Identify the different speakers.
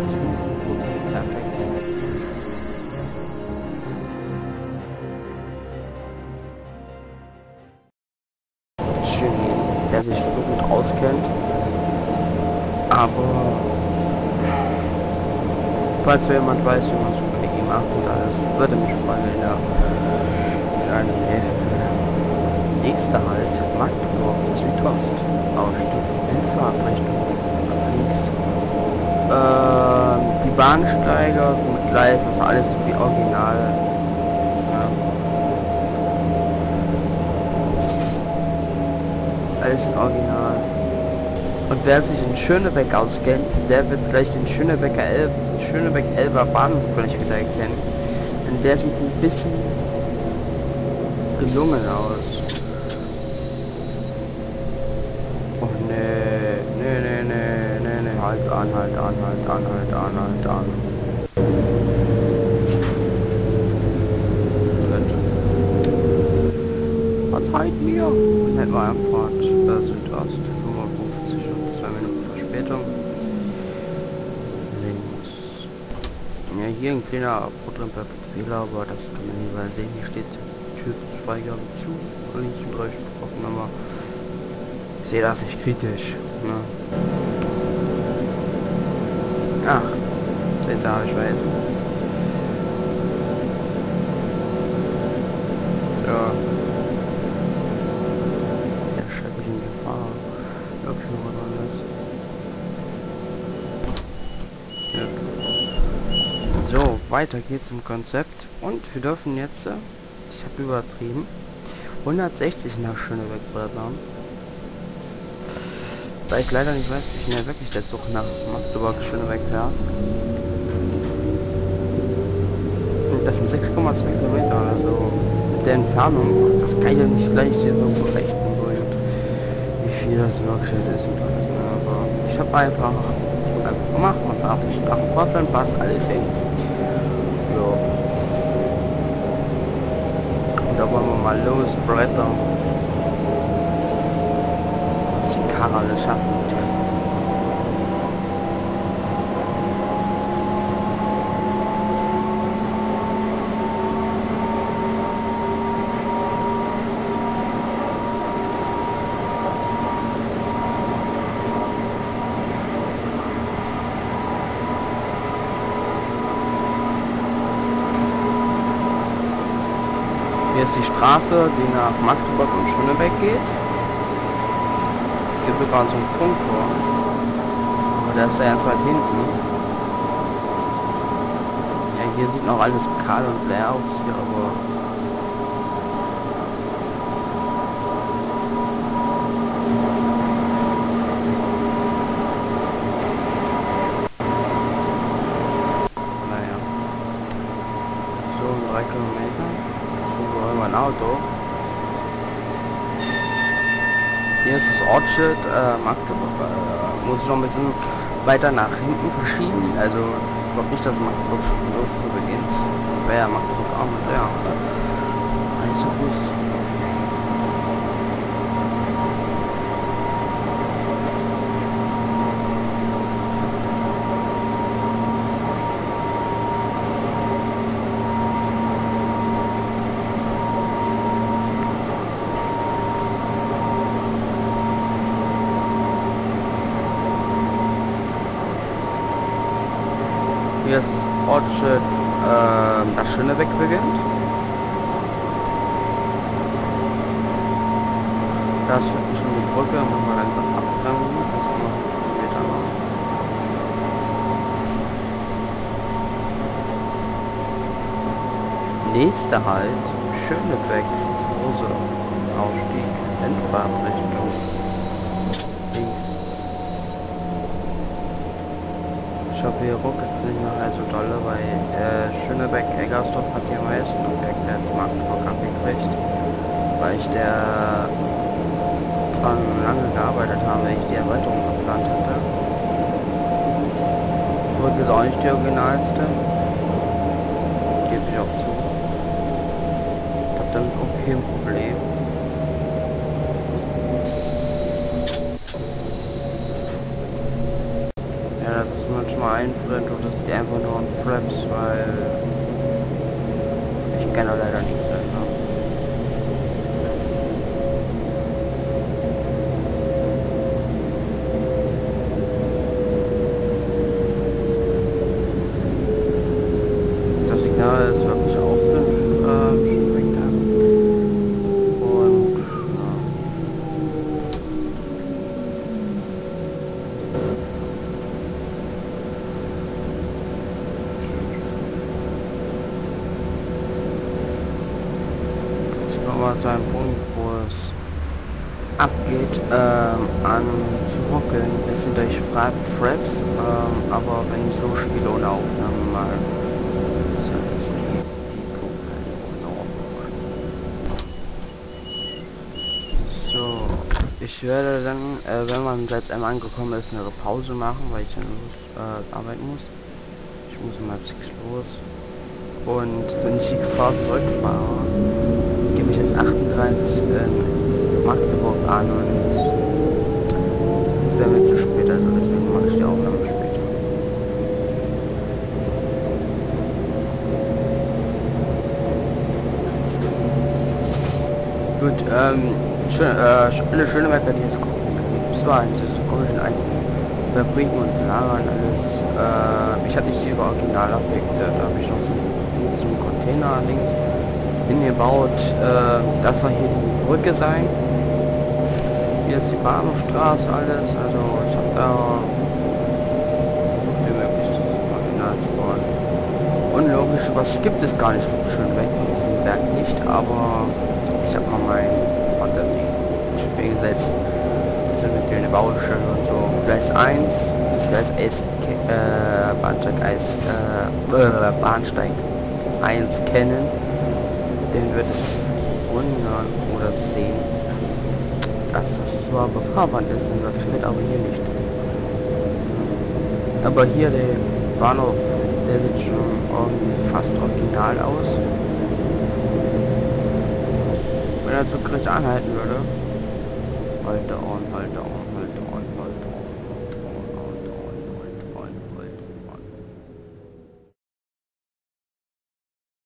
Speaker 1: bin ein bisschen perfekt. Schön, der sich so gut auskennt. Aber falls jemand weiß, wie man so KI macht und alles, würde mich freuen, wenn er in einem helfen würde. Nächster Halt, Magdeburg, Südost, Ausstieg in Fahrtrichtung links. Bahnsteiger mit Gleis, das ist alles wie original. Ja. Alles in Original. Und wer sich in Schönebeck auskennt, der wird gleich den Schönebecker El Schönebeck Elber Bahnhof gleich wieder erkennen. Denn der sieht ein bisschen gelungen aus. An, halt an, halt an, halt an, halt an. Verzeiht mir, hätten wir Abfahrt äh, Südost 55 und 2 Minuten Verspätung. Links. Ja, hier ein kleiner Fehler, aber das kann man nicht mal sehen. Hier steht Türfreigabe zu, links und rechts aber ich sehe das nicht kritisch. Ne? Ach, Sie, habe ich vergessen. Ja. Der schrecklichen Gefahr. Lokführer dran ist. Ja. So, weiter geht's im Konzept. Und wir dürfen jetzt, ich habe übertrieben, 160 nach Schönebeck brettern. Da ich leider nicht weiß, wie schnell wirklich der Zug nach Magdeburg Schönebeck fährt. Und das sind 6,2 Kilometer, also mit der Entfernung, das kann ich ja nicht gleich hier so berechnen, wie viel das wirklich ist und alles. Ne? Aber ich habe einfach, einfach gemacht und fertig. Nach dem Fahrplan passt alles hin. So. Und da wollen wir mal losbrettern. Was wird. Ja. Hier ist die Straße, die nach Magdeburg und Schönebeck geht. Gibt sogar so ein Funktor. Aber der ist da ganz weit hinten. Ja, hier sieht noch alles kahl und leer aus hier, aber... Naja. So, drei Kilometer. So, mein Auto. Hier ist das Ortsschild äh, Magdeburg. Äh, muss ich noch ein bisschen weiter nach hinten verschieben. Also ich glaube nicht, dass Magdeburg schon beginnt. Wäre ja Magdeburg auch mit leer. Also Bus. Das Ortsschild, äh, das Schönebeck beginnt. Da ist hinten schon die Brücke, muss man langsam abbremsen. 1,5 Meter noch. Nächster Halt, Schönebeck, Frose, Ausstieg, Endfahrtrichtung. Links. Hoffe, hier ruckelt es nicht nachher so dolle, weil äh, Schönebeck, Eggersdorf hat am meisten Objekt, der jetzt Magdeburg abgekriegt. Weil ich der dran lange gearbeitet habe, weil ich die Erweiterung geplant hatte. Brücke ist auch nicht die originalste. Gebe ich auch zu. Ich hab damit auch kein Problem. Ja, das ist manchmal einfrieren. sind oder sind die einfach nur ein Fraps, weil ich kenne leider nichts davon. Wir zu einem Punkt, wo es abgeht, ähm, an zu ruckeln. Das sind Fra Fraps, ähm, aber wenn ich so spiele ohne Aufnahmen mal, ich werde dann, äh, wenn man jetzt einmal angekommen ist, eine Pause machen, weil ich dann äh, arbeiten muss. Ich muss um halb los. Und wenn ich die Fahrt zurückfahre, ich jetzt 38 in Magdeburg an und es wäre mir zu spät, also deswegen mache ich die Aufnahme später. Gut, ähm, schön, äh, alle schöne Map die jetzt gucken. Es war eins, so komischen ein Fabriken und Lagern alles. Äh, ich hatte nicht die Originalobjekte, da habe ich noch so in diesem Container links hingebaut. Äh, das soll hier die Brücke sein. Hier ist die Bahnhofstraße alles, also ich habe da versucht wie möglich das Original zu bauen. Unlogisch, was gibt es gar nicht so schön weg von diesem Berg nicht, aber ich habe mal meine Fantasie Spiel gesetzt. Also mit den Baustellen und so. Gleis 1, Gleis 1, äh, Bahnsteig 1, äh, Bahnsteig 1 kennen, den wird es wundern oder sehen, dass das zwar befahrbar ist in Wirklichkeit, aber hier nicht. Aber hier der Bahnhof, der sieht schon fast original aus. Wenn er so kritisch anhalten würde. Halt on, halt on.